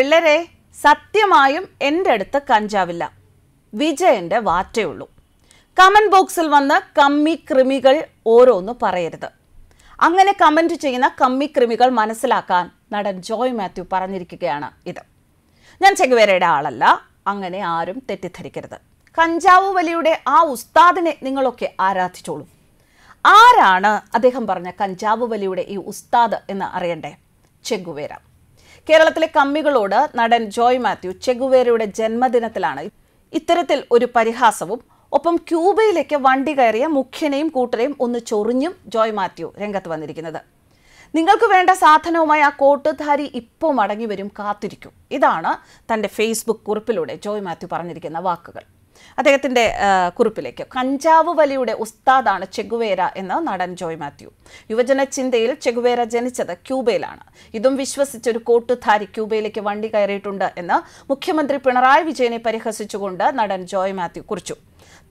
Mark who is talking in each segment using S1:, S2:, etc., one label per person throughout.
S1: പിള്ളേരെ സത്യമായും എന്റെ അടുത്ത് കഞ്ചാവില്ല. വിജയന്റെ വാറ്റേ ഉള്ളൂ. കമൻ ബോക്സിൽ വന്ന് കമ്മി കൃമികൾ ഓരോന്ന് പറയരുത്. അങ്ങനെ കമന്റ് ചെയ്യുന്ന കമ്മി കൃമികൾ മനസ്സിലാക്കാൻ നടൻ ജോയ് മാത്യു പറഞ്ഞിരിക്കുകയാണ് ഇത്. ഞാൻ ചെഗുവേരയുടെ ആളല്ല അങ്ങനെ ആരും തെറ്റിദ്ധരിക്കരുത്. കഞ്ചാവ് വലിയുടെ ആ ഉസ്താദിനെ നിങ്ങളൊക്കെ ആരാധിച്ചോളൂ. ആരാണ് അദ്ദേഹം പറഞ്ഞ കഞ്ചാവ് വലിയുടെ ഈ ഉസ്താദ് എന്ന് അറിയണ്ടേ? ചെഗുവേര കേരളത്തിലെ കമ്മികളോട് നടൻ ജോയ് മാത്യു ചെഗുവേരയുടെ ജന്മദിനത്തിലാണ് ഇത്തരത്തിൽ ഒരു പരിഹാസവും ഒപ്പം ക്യൂബയിലേക്ക് വണ്ടി കയറിയ മുഖ്യനെയും കൂട്ടരെയും ഒന്ന് ചൊറിഞ്ഞും ജോയ് മാത്യു രംഗത്ത് വന്നിരിക്കുന്നത്. നിങ്ങൾക്ക് വേണ്ട സാധനവുമായി ആ കോട്ടുധാരി ഇപ്പോൾ മടങ്ങി വരും കാത്തിരിക്കും. ഇതാണ് തന്റെ ഫേസ്ബുക്ക് കുറിപ്പിലൂടെ ജോയ് മാത്യു പറഞ്ഞിരിക്കുന്ന വാക്കുകൾ. അദ്ദേഹത്തിന്റെ കുറിപ്പിലേക്ക്. കഞ്ചാവ് വലിയുടെ ഉസ്താദാണ് ചെഗുവേര എന്ന് നടൻ ജോയ് മാത്യു. യുവജന ചിന്തയിൽ ചെഗുവേര ജനിച്ചത് ക്യൂബയിലാണ്. ഇതും വിശ്വസിച്ചൊരു കോട്ടുധാരി ക്യൂബയിലേക്ക് വണ്ടി കയറിയിട്ടുണ്ട് എന്ന് മുഖ്യമന്ത്രി പിണറായി വിജയനെ പരിഹസിച്ചുകൊണ്ട് നടൻ ജോയ് മാത്യു കുറിച്ചു.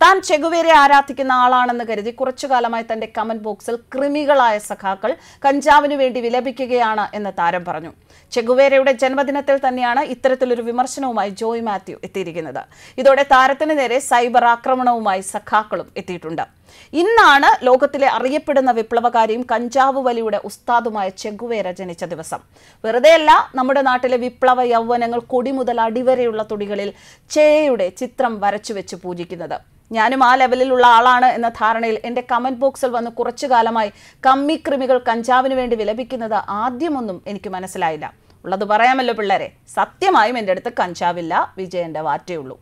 S1: താൻ ചെഗുവേരെ ആരാധിക്കുന്ന ആളാണെന്ന് കരുതി കുറച്ചു കാലമായി തന്റെ കമന്റ് ബോക്സിൽ ക്രിമികളായ സഖാക്കൾ കഞ്ചാവിനു വേണ്ടി വിലപിക്കുകയാണ് എന്ന് താരം പറഞ്ഞു. ചെഗുവേരയുടെ ജന്മദിനത്തിൽ തന്നെയാണ് ഇത്തരത്തിലൊരു വിമർശനവുമായി ജോയ് മാത്യു എത്തിയിരിക്കുന്നത്. ഇതോടെ താരത്തിന് നേരെ സൈബർ ആക്രമണവുമായി സഖാക്കളും എത്തിയിട്ടുണ്ട്. ഇന്നാണ് ലോകത്തിലെ അറിയപ്പെടുന്ന വിപ്ലവകാരിയും കഞ്ചാവ് വലിയുടെ ഉസ്താദുമായ ചെഗുവേര ജനിച്ച ദിവസം. വെറുതെയല്ല നമ്മുടെ നാട്ടിലെ വിപ്ലവ യൗവനങ്ങൾ കൊടി മുതൽ അടിവരെയുള്ള തുടികളിൽ ചേയുടെ ചിത്രം വരച്ചു വെച്ച് പൂജിക്കുന്നത്. ഞാനും ആ ലെവലിലുള്ള ആളാണ് എന്ന ധാരണയിൽ എന്റെ കമന്റ് ബോക്സിൽ വന്ന് കുറച്ചു കാലമായി കമ്മിക്രിമികൾ കഞ്ചാവിന് വേണ്ടി വിലപിക്കുന്നത് ആദ്യമൊന്നും എനിക്ക് മനസ്സിലായില്ല. ഉള്ളത് പറയാമല്ലോ പിള്ളേരെ സത്യമായും എന്റെ അടുത്ത് കഞ്ചാവില്ല വിജയന്റെ വാറ്റേ ഉള്ളൂ.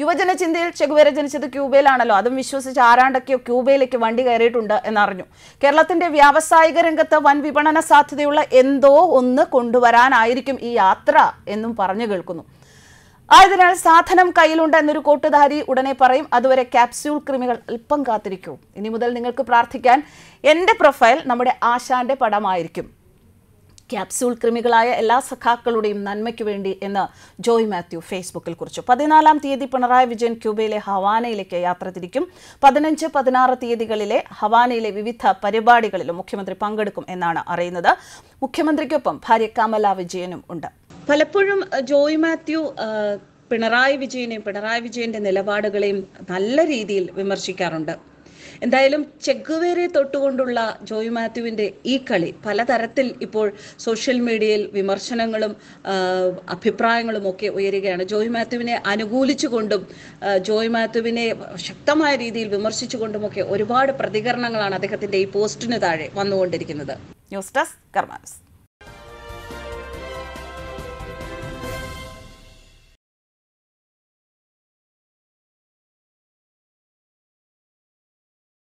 S1: യുവജന ചിന്തയിൽ ചെഗുവേര ജനിച്ചത് ക്യൂബയിലാണല്ലോ. അതും വിശ്വസിച്ച് ആരാണ്ടൊക്കെയോ ക്യൂബയിലേക്ക് വണ്ടി കയറിയിട്ടുണ്ട് എന്നറിഞ്ഞു. കേരളത്തിന്റെ വ്യാവസായിക രംഗത്ത് വൻ വിപണന സാധ്യതയുള്ള എന്തോ ഒന്ന് കൊണ്ടുവരാനായിരിക്കും ഈ യാത്ര എന്നും പറഞ്ഞു കേൾക്കുന്നു. ആയതിനാൽ സാധനം കയ്യിലുണ്ട് എന്നൊരു കോട്ടുധാരി ഉടനെ പറയും അതുവരെ ക്യാപ്സ്യൂൾ കൃമികൾ അല്പം കാത്തിരിക്കൂ. ഇനി മുതൽ നിങ്ങൾക്ക് പ്രാർത്ഥിക്കാൻ എന്റെ പ്രൊഫൈൽ നമ്മുടെ ആശാന്റെ പടമായിരിക്കും. ക്യാപ്സ്യൂൾ ക്രിമികളായ എല്ലാ സഖാക്കളുടെയും നന്മയ്ക്കു വേണ്ടി എന്ന് ജോയ് മാത്യു ഫേസ്ബുക്കിൽ കുറിച്ചു. പതിനാലാം തീയതി പിണറായി വിജയൻ ക്യൂബയിലെ ഹവാനയിലേക്ക് യാത്ര തിരിക്കും. പതിനഞ്ച് പതിനാറ് തീയതികളിലെ ഹവാനയിലെ വിവിധ പരിപാടികളിലും മുഖ്യമന്ത്രി പങ്കെടുക്കും എന്നാണ് അറിയുന്നത്. മുഖ്യമന്ത്രിക്കൊപ്പം ഭാര്യ കമല വിജയനും ഉണ്ട്. പലപ്പോഴും ജോയ് മാത്യു പിണറായി വിജയനെയും പിണറായി വിജയന്റെ നിലപാടുകളെയും നല്ല രീതിയിൽ വിമർശിക്കാറുണ്ട്. എന്തായാലും ചെഗുവേരെ തൊട്ടുകൊണ്ടുള്ള ജോയ് മാത്യുവിന്റെ ഈ കളി പലതരത്തിൽ ഇപ്പോൾ സോഷ്യൽ മീഡിയയിൽ വിമർശനങ്ങളും അഭിപ്രായങ്ങളും ഒക്കെ ഉയരുകയാണ്. ജോയ് മാത്യുവിനെ അനുകൂലിച്ചുകൊണ്ടും ജോയി മാത്യുവിനെ ശക്തമായ രീതിയിൽ വിമർശിച്ചുകൊണ്ടുമൊക്കെ ഒരുപാട് പ്രതികരണങ്ങളാണ് അദ്ദേഹത്തിന്റെ ഈ പോസ്റ്റിന് താഴെ വന്നുകൊണ്ടിരിക്കുന്നത്. News desk കർമാനസ്.